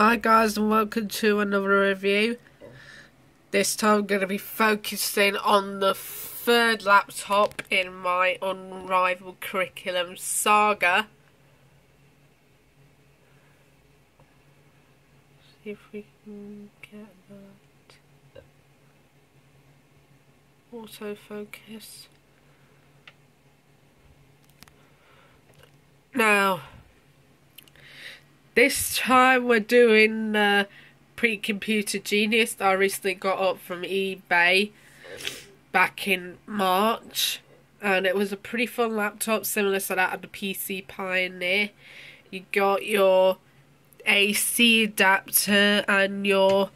Hi guys and welcome to another review. This time I'm going to be focusing on the third laptop in my unrivaled curriculum saga. See if we can get that. Autofocus. Now, this time we're doing uh, Pre-Computer Genius I recently got up from eBay back in March. And it was a pretty fun laptop, similar to that of the PC Pioneer. You got your AC adapter and your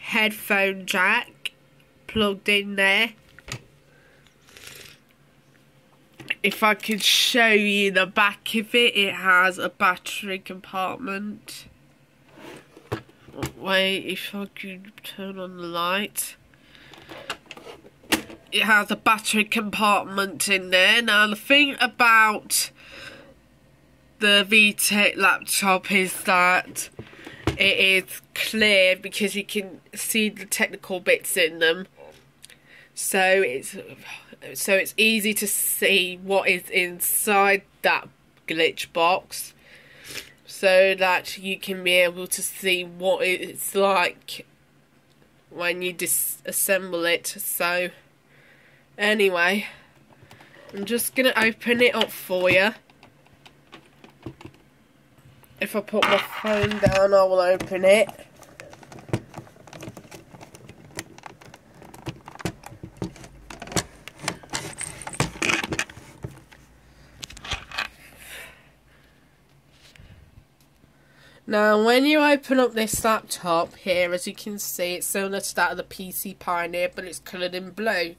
headphone jack plugged in there. If I could show you the back of it, it has a battery compartment. Wait, if I could turn on the light. It has a battery compartment in there. Now, the thing about the VTech laptop is that it is clear because you can see the technical bits in them. So it's so it's easy to see what is inside that glitch box so that you can be able to see what it's like when you disassemble it. So anyway I'm just gonna open it up for you if I put my phone down I will open it Now, when you open up this laptop here, as you can see, it's similar to that of the PC Pioneer, but it's coloured in blue.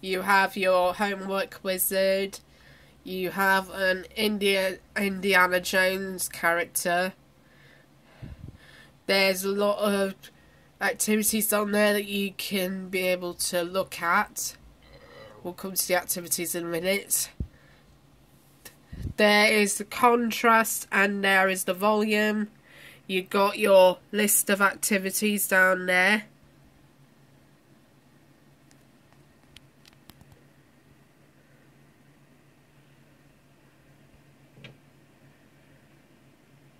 You have your homework wizard, you have an India, Indiana Jones character. There's a lot of activities on there that you can be able to look at. We'll come to the activities in a minute. There is the contrast and there is the volume you got your list of activities down there.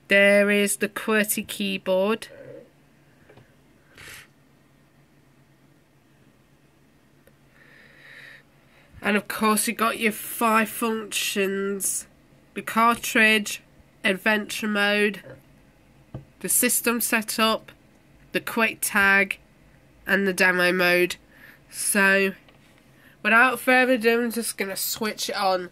There is the QWERTY keyboard. And of course you got your five functions. The cartridge, adventure mode, the system setup, the quick tag, and the demo mode. So, without further ado, I'm just going to switch it on.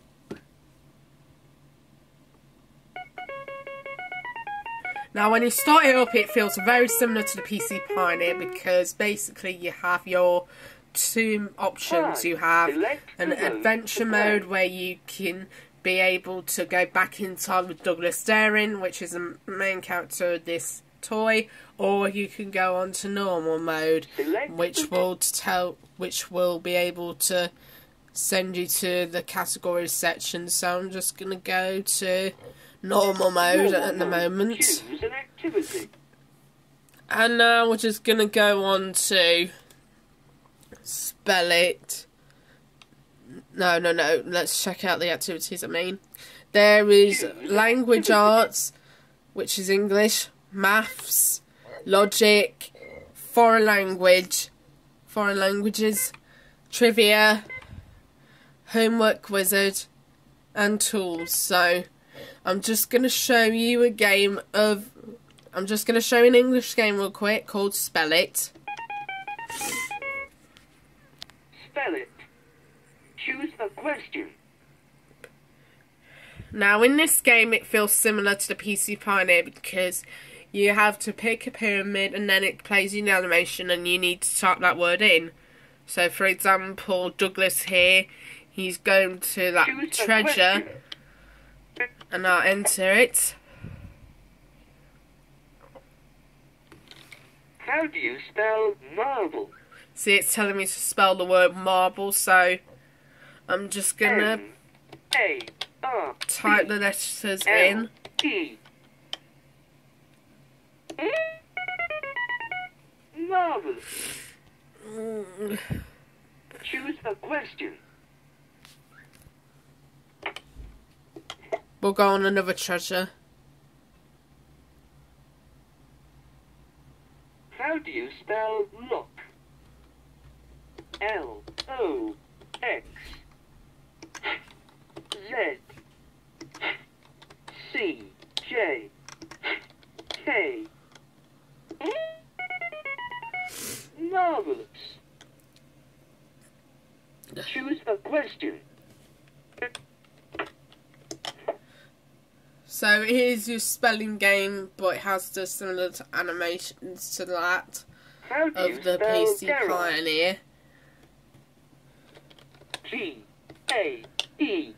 Now, when you start it up, it feels very similar to the PC Pioneer because basically you have your two options. You have an adventure mode where you can be able to go back in time with Douglas Daring, which is the main character of this toy, or you can go on to normal mode, which will tell, which will be able to send you to the categories section. So I'm just gonna go to normal mode at the moment, and now we're just gonna go on to spell it no, no, no. Let's check out the activities I mean. There is language arts, which is English, maths, logic, foreign language, foreign languages, trivia, homework wizard, and tools. So, I'm just going to show you a game of... I'm just going to show you an English game real quick called Spell It. Spell It. Choose a question. Now, in this game, it feels similar to the PC Pioneer because you have to pick a pyramid and then it plays you an animation and you need to type that word in. So, for example, Douglas here, he's going to that Choose treasure and I'll enter it. How do you spell marble? See, it's telling me to spell the word marble, so I'm just gonna type the letters in. Marvelous. Choose a question. We'll go on another treasure. How do you spell love? So here's your spelling game, but it has the similar animations to that How do you of the PC Geralt? Pioneer. G A E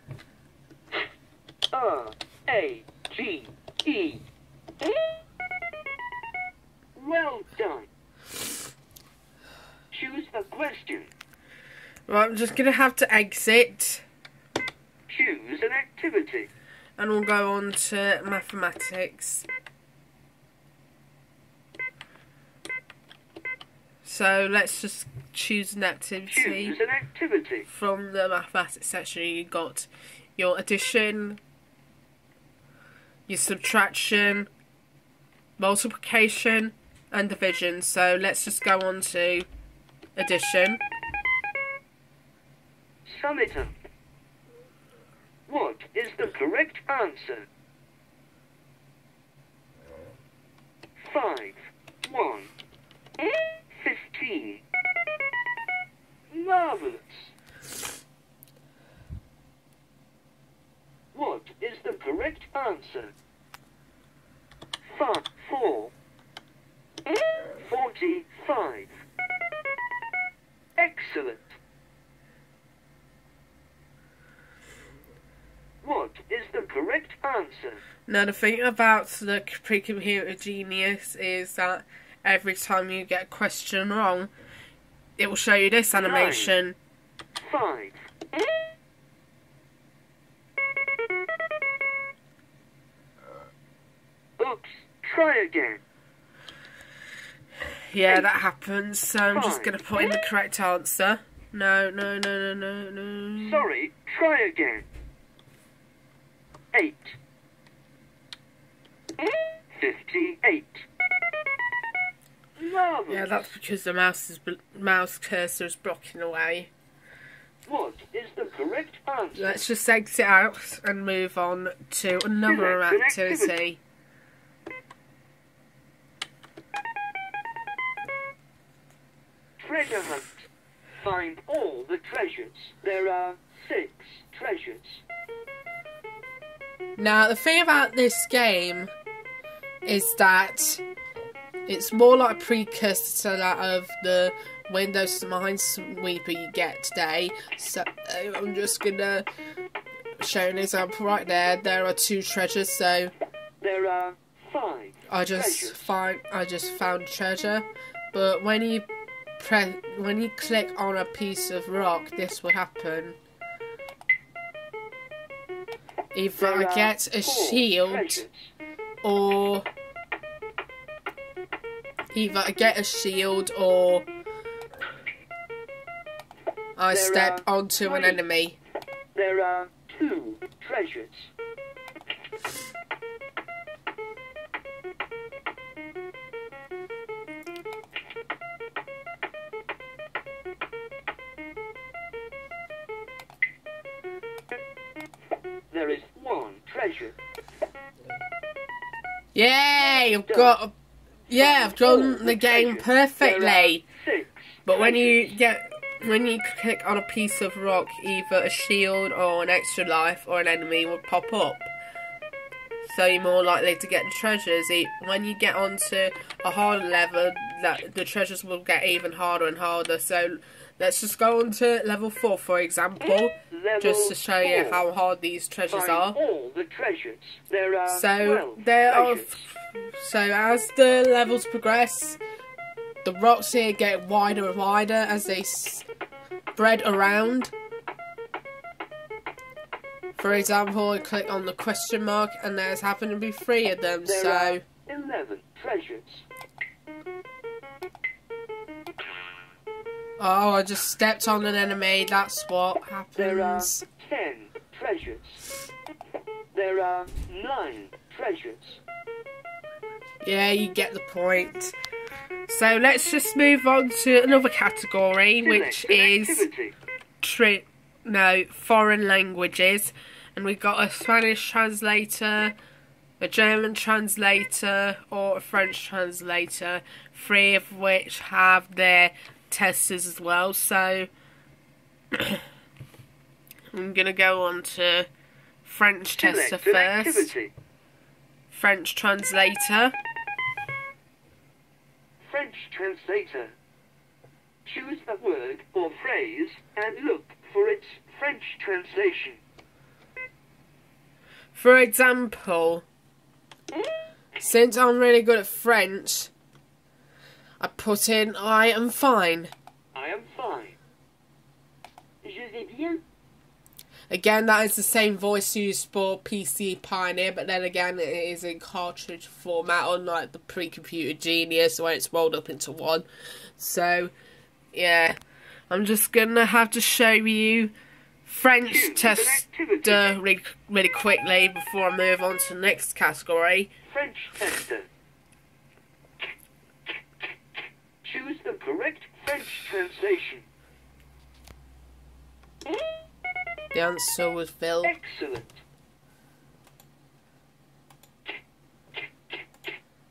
R A G E. Well done. Choose a question. Right, I'm just gonna have to exit, Choose an activity. and we'll go on to mathematics. So let's just choose an activity. Choose an activity. from the mathematics section, you got your addition, your subtraction, multiplication, and division. So let's just go on to addition. Sum it up. What is the correct answer? Five, one, fifteen. Marvelous. What is the correct answer? Five, four, forty-five. Excellent. What is the Now the thing about the pre-computer genius is that every time you get a question wrong, it will show you this animation. Five. Oops, try again. Yeah, that happens. So I'm just gonna put in the correct answer. No, no, no, no, no, no. Sorry, try again. Eight. Fifty-eight. Marvelous. Yeah, that's because the mouse is mouse cursor is blocking away. What is the correct answer? Let's just exit out and move on to another activity. activity. Treasure hunt. Find all the treasures. There are six treasures. Now, the thing about this game is that it's more like a precursor to that of the Windows Minesweeper you get today. So uh, I'm just gonna show an example right there. There are two treasures, so There are five I just treasures. find I just found treasure, but when you press when you click on a piece of rock, this will happen. If There I get a shield treasures. Or either I get a shield or I There step onto an enemy. There are two treasures. Yay! I've got. Yeah, I've done the game perfectly. There are six. But when you get when you click on a piece of rock, either a shield or an extra life or an enemy will pop up. So you're more likely to get the treasures. When you get onto a harder level, that the treasures will get even harder and harder. So let's just go on to level four, for example, Level just to show you how hard these treasures are. all the treasures. There are So 12 there are. treasures. So as the levels progress, the rocks here get wider and wider as they spread around. For example, I click on the question mark, and there's happened to be three of them. There So are 11 treasures. Oh, I just stepped on an enemy. That's what happens. There are ten treasures. There are nine treasures. Yeah, you get the point. So let's just move on to another category, which is tri- no foreign languages, and we've got a Spanish translator, a German translator, or a French translator. Three of which have their testers as well. So I'm gonna go on to French tester first. activity. French translator. French translator. Choose a word or phrase and look for its French translation. For example, since I'm really good at French, I put in I am fine. I am fine. Je vais bien. Again, that is the same voice used for PC Pioneer, but then again, it is in cartridge format, unlike the pre-computer Genius, where it's rolled up into one. So, yeah, I'm just gonna have to show you French Choose tester really, really quickly before I move on to the next category. French tester. Choose the correct French translation. The answer was Phil. Excellent.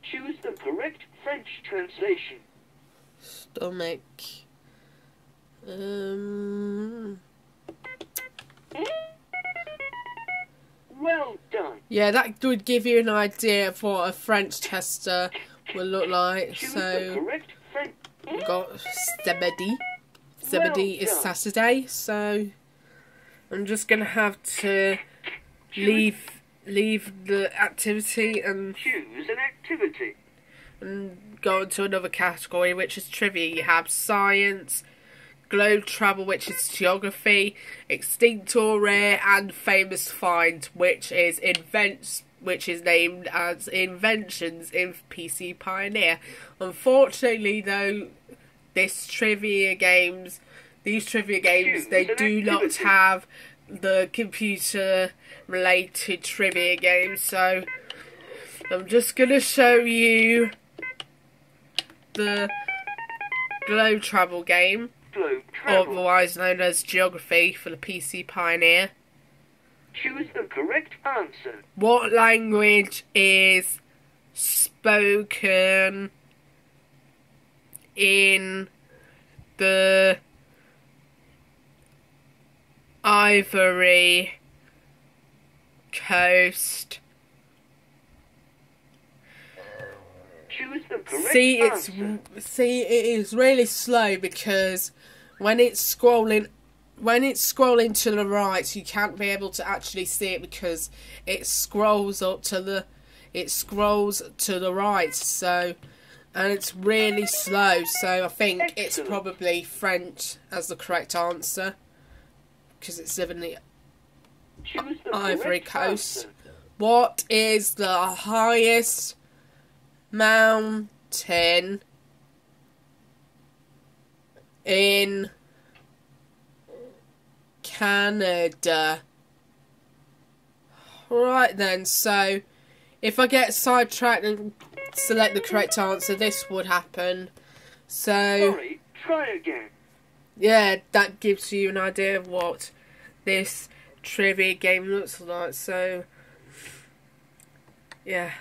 Choose the correct French translation. Stomach. Um. Well done. Yeah, that would give you an idea of what a French tester will look like. Choose So, correct French. we've got Zebedee. Zebedee is. Saturday, so I'm just gonna have to leave leave the activity and, Choose an activity. and go into another category, which is trivia. You have science, globe travel, which is geography, extinct or rare, and famous find, which is invents, which is named as inventions in PC Pioneer. Unfortunately, though, this trivia games, these trivia games, they do not have the computer related trivia games, so I'm just gonna show you the globe travel game, Globe travel. otherwise known as geography for the PC Pioneer. Choose the correct answer. What language is spoken in the Ivory Coast? Choose the correct See, it's answer. see, it is really slow because when it's scrolling, when it's scrolling to the right, you can't be able to actually see it because it scrolls up to the, it scrolls to the right. So, and it's really slow. So I think it's probably French as the correct answer because it's in the the Ivory Coast. answer. What is the highest mountain in Canada? Right then, so if I get sidetracked and select the correct answer, this would happen. So, Sorry, try again. yeah, that gives you an idea of what this trivia game looks like. So, yeah.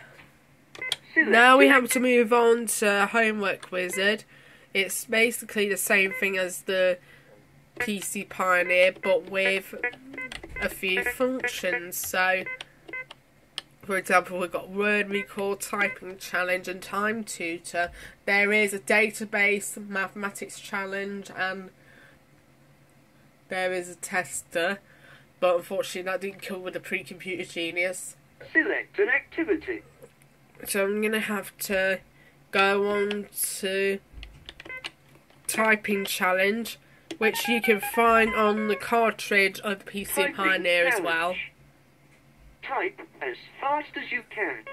Select Now we have to move on to Homework Wizard. It's basically the same thing as the PC Pioneer, but with a few functions. So, for example, we've got word recall, typing challenge, and time tutor. There is a database, mathematics challenge, and there is a tester. But unfortunately, that didn't come with a pre-computer genius. Select an activity. So I'm gonna have to go on to typing challenge, which you can find on the cartridge of the PC Typing Pioneer as well. Type as fast as you can.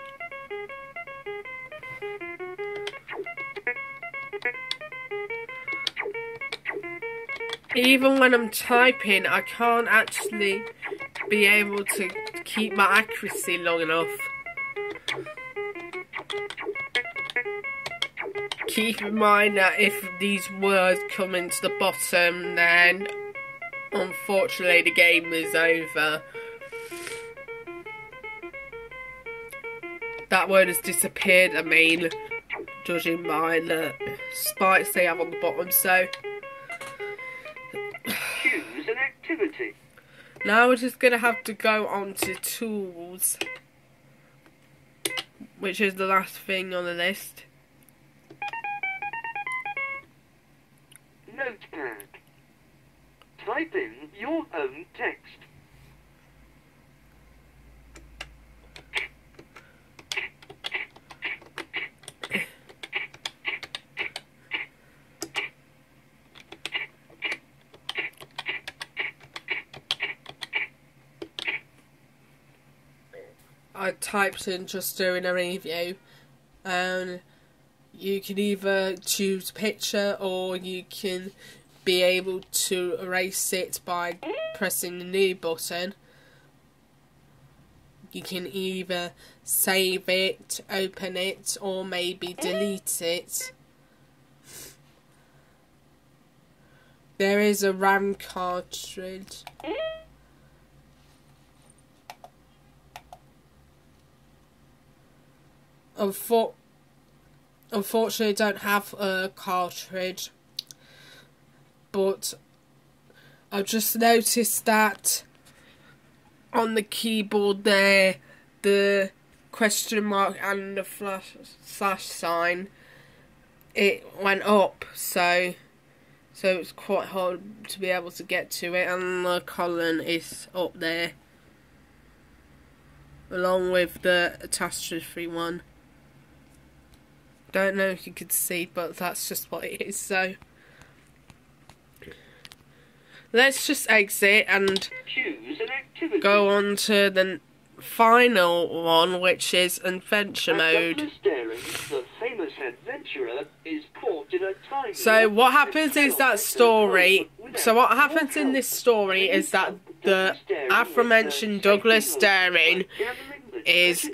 even when I'm typing, I can't actually be able to keep my accuracy long enough. Keep in mind that if these words come into the bottom, then unfortunately the game is over. That word has disappeared, I mean, judging by the spikes they have on the bottom, so... Choose an activity. Now we're just gonna have to go on to tools, which is the last thing on the list. Notepad. Type in your own text. Typed in just doing a review, and you can either choose a picture or you can be able to erase it by pressing the new button. You can either save it, open it, or maybe delete it. There is a RAM cartridge. Unfor- unfortunately, don't have a cartridge, but I've just noticed that on the keyboard there, the question mark and the flash slash sign, it went up. So, so it's quite hard to be able to get to it, and the colon is up there, along with the catastrophe one. Don't know if you could see, but that's just what it is. So let's just exit and an go on to the final one, which is adventure mode. Douglas Daring, the famous adventurer is caught in a time So what happens is that story. So what happens in this story is that the aforementioned Douglas Daring is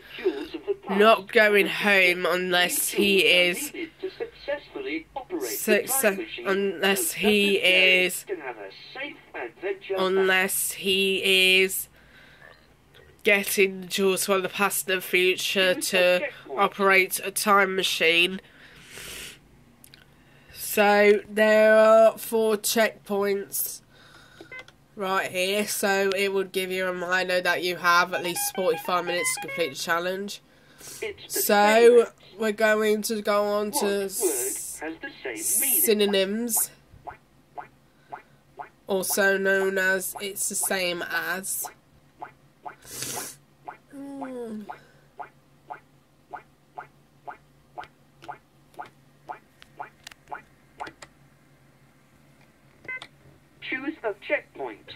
not going home unless he is success unless he is unless he is getting tools from the past and the future to operate a time machine. So there are four checkpoints right here, so it would give you a reminder that you have at least 45 minutes to complete the challenge. So we're going to go on to synonyms, also known as it's the same as. Choose the checkpoint.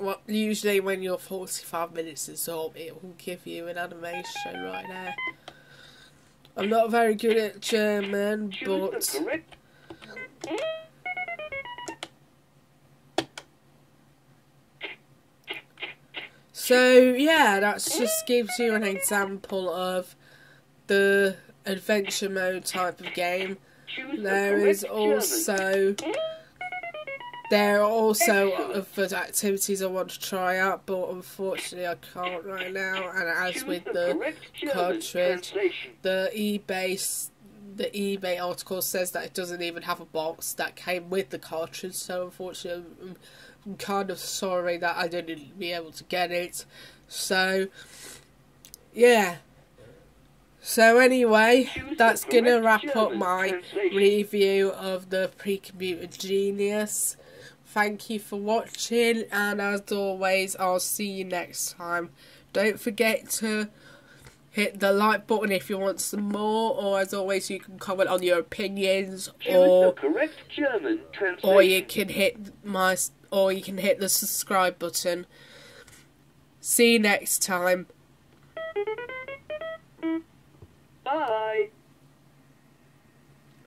Well, usually when you're 45 minutes is up, it will give you an animation right there. I'm not very good at German, but so yeah, that just gives you an example of the adventure mode type of game. There is also there are also other activities I want to try out, but unfortunately I can't right now. And as with the cartridge, the eBay the eBay article says that it doesn't even have a box that came with the cartridge. So unfortunately, I'm, I'm kind of sorry that I didn't be able to get it. So yeah. So anyway, that's gonna wrap up my review of the Pre-Computer Genius. Thank you for watching, and as always, I'll see you next time. Don't forget to hit the like button if you want some more, or as always, you can comment on your opinions, or correct German translation. or you can hit my or you can hit the subscribe button. See you next time. Bye.